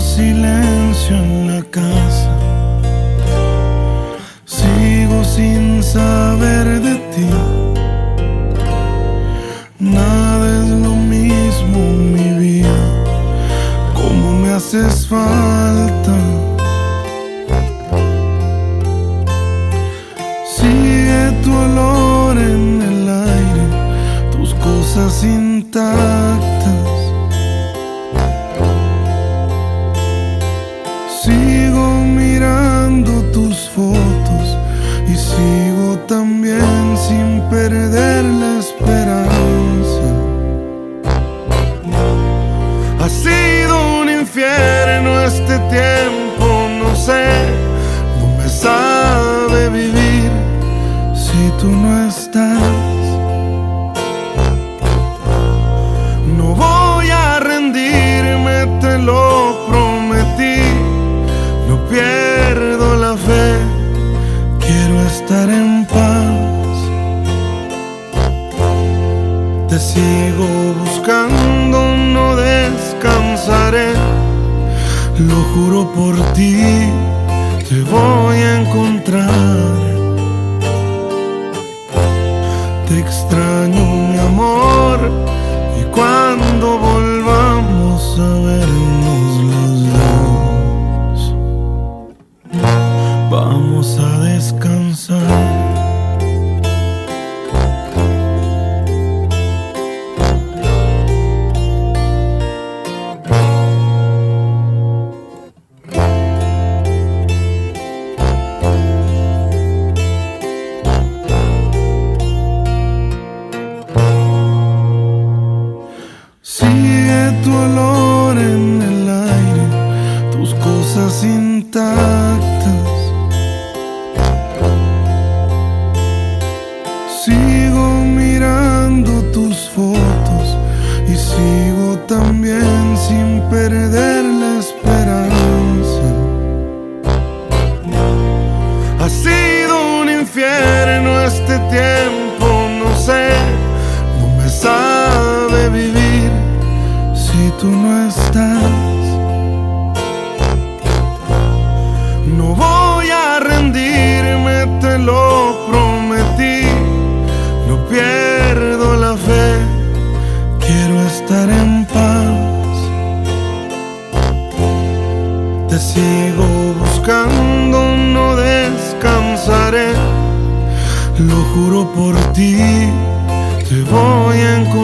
silencio en la casa. Sigo sin saber de ti. Nada es lo mismo, mi vida. Como me haces falta. Sigue tu olor en el aire, tus cosas intactas. Sido un infierno este tiempo, no sé, no me sabe vivir si tú no estás. No voy a rendirme, te lo prometí, no pierdo la fe, quiero estar en paz. Te sigo buscando, lo juro por ti, te voy a encontrar. Te extraño, mi amor, y cuando volvamos a vernos los dos, vamos a descansar. Sigue tu olor en el aire, tus cosas intactas. Sigo mirando tus fotos y sigo también sin perder la esperanza. Ha sido un infierno este tiempo, tú no estás. No voy a rendirme, te lo prometí, no pierdo la fe, quiero estar en paz. Te sigo buscando, no descansaré, lo juro por ti, te voy a encontrar.